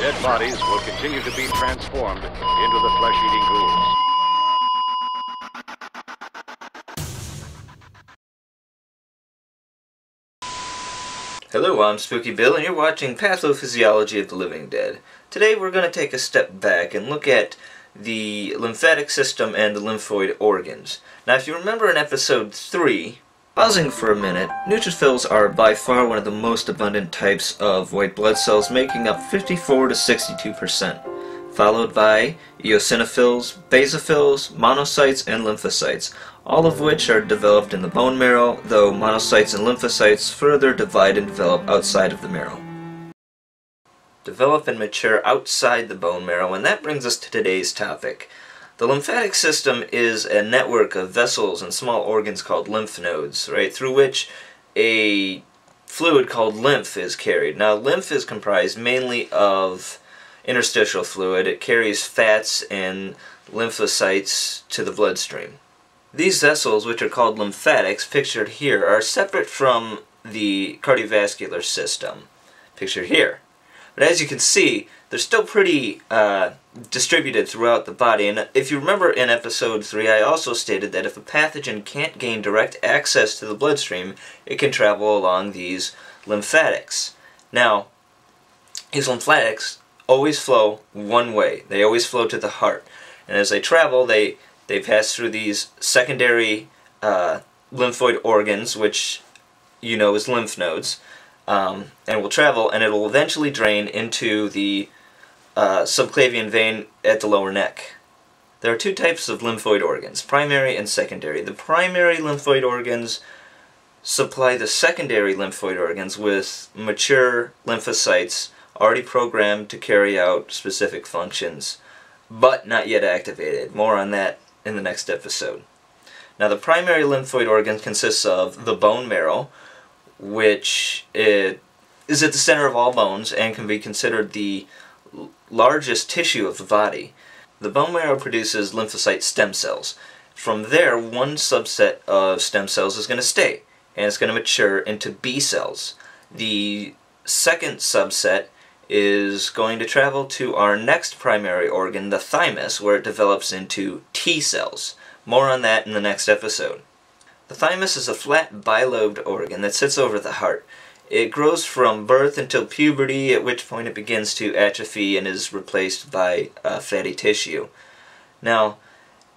Dead bodies will continue to be transformed into the flesh-eating ghouls. Hello, I'm Spooky Bill, and you're watching Pathophysiology of the Living Dead. Today we're going to take a step back and look at the lymphatic system and the lymphoid organs. Now, if you remember in episode 3, pausing for a minute, neutrophils are by far one of the most abundant types of white blood cells, making up 54 to 62%, followed by eosinophils, basophils, monocytes, and lymphocytes, all of which are developed in the bone marrow, though monocytes and lymphocytes further divide and develop outside of the marrow. Develop and mature outside the bone marrow, and that brings us to today's topic. The lymphatic system is a network of vessels and small organs called lymph nodes, right, through which a fluid called lymph is carried. Now, lymph is comprised mainly of interstitial fluid. It carries fats and lymphocytes to the bloodstream. These vessels, which are called lymphatics, pictured here, are separate from the cardiovascular system, pictured here. But as you can see, they're still pretty uh, distributed throughout the body. And if you remember in episode 3, I also stated that if a pathogen can't gain direct access to the bloodstream, it can travel along these lymphatics. Now, these lymphatics always flow one way. They always flow to the heart. And as they travel, they they pass through these secondary uh, lymphoid organs, which you know is lymph nodes, um, and will travel, and it will eventually drain into the uh, subclavian vein at the lower neck. There are two types of lymphoid organs, primary and secondary. The primary lymphoid organs supply the secondary lymphoid organs with mature lymphocytes already programmed to carry out specific functions, but not yet activated. More on that in the next episode. Now the primary lymphoid organ consists of the bone marrow, which is at the center of all bones and can be considered the largest tissue of the body. The bone marrow produces lymphocyte stem cells. From there, one subset of stem cells is going to stay, and it's going to mature into B cells. The second subset is going to travel to our next primary organ, the thymus, where it develops into T cells. More on that in the next episode. The thymus is a flat bilobed organ that sits over the heart. It grows from birth until puberty, at which point it begins to atrophy and is replaced by uh, fatty tissue. Now,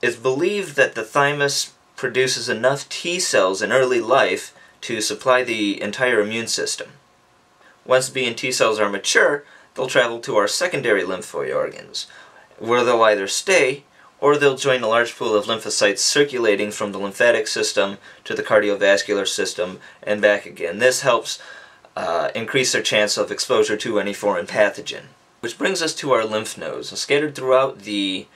it's believed that the thymus produces enough T cells in early life to supply the entire immune system. Once B and T cells are mature, they'll travel to our secondary lymphoid organs, where they'll either stay or they'll join a large pool of lymphocytes circulating from the lymphatic system to the cardiovascular system and back again. This helps uh, increase their chance of exposure to any foreign pathogen. Which brings us to our lymph nodes. Scattered throughout the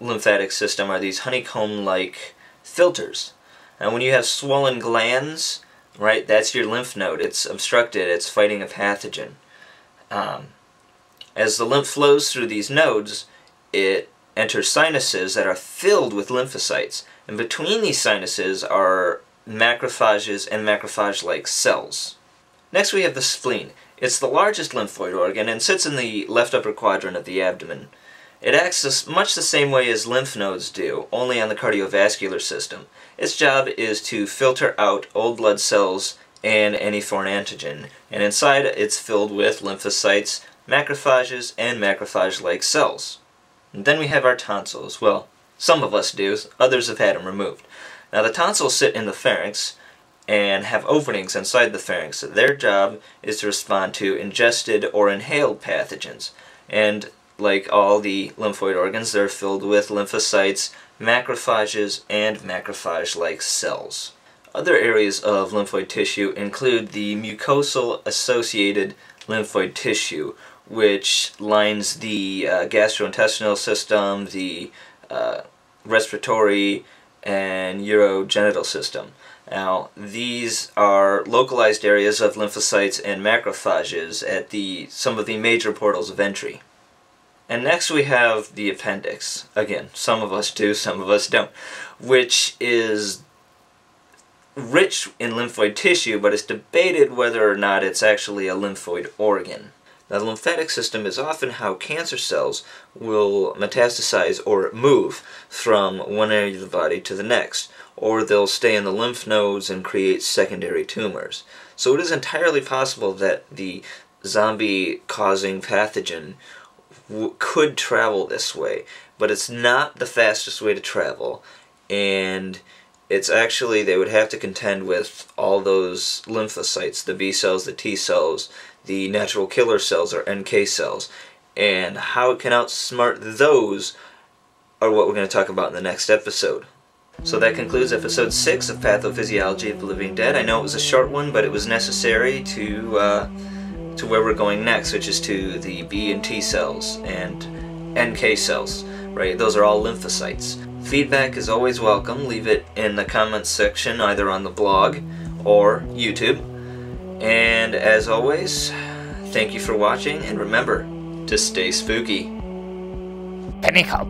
lymphatic system are these honeycomb-like filters. And when you have swollen glands, right? That's your lymph node. It's obstructed. It's fighting a pathogen. Um, as the lymph flows through these nodes, it enters sinuses that are filled with lymphocytes. And between these sinuses are macrophages and macrophage-like cells. Next we have the spleen. It's the largest lymphoid organ and sits in the left upper quadrant of the abdomen. It acts much the same way as lymph nodes do, only on the cardiovascular system. Its job is to filter out old blood cells and any foreign antigen, and inside it's filled with lymphocytes, macrophages, and macrophage-like cells. And then we have our tonsils. Well, some of us do, others have had them removed. Now the tonsils sit in the pharynx and have openings inside the pharynx. Their job is to respond to ingested or inhaled pathogens. And like all the lymphoid organs, they're filled with lymphocytes, macrophages, and macrophage-like cells. Other areas of lymphoid tissue include the mucosal associated lymphoid tissue, which lines the uh, gastrointestinal system, the uh, respiratory, and urogenital system. Now, these are localized areas of lymphocytes and macrophages at the some of the major portals of entry. And next we have the appendix. Again, some of us do, some of us don't. Which is rich in lymphoid tissue, but it's debated whether or not it's actually a lymphoid organ. Now, the lymphatic system is often how cancer cells will metastasize or move from one area of the body to the next, or they'll stay in the lymph nodes and create secondary tumors. So it is entirely possible that the zombie causing pathogen could travel this way, but it's not the fastest way to travel, and it's actually they would have to contend with all those lymphocytes, the B cells, the T cells, the natural killer cells or NK cells, and how it can outsmart those are what we're going to talk about in the next episode. So that concludes episode 6 of Pathophysiology of the Living Dead. I know it was a short one, but it was necessary to uh, to where we're going next, which is to the B and T cells and NK cells, right? Those are all lymphocytes. Feedback is always welcome. Leave it in the comments section, either on the blog or YouTube. And as always, thank you for watching, and remember to stay spooky. Pinnacle.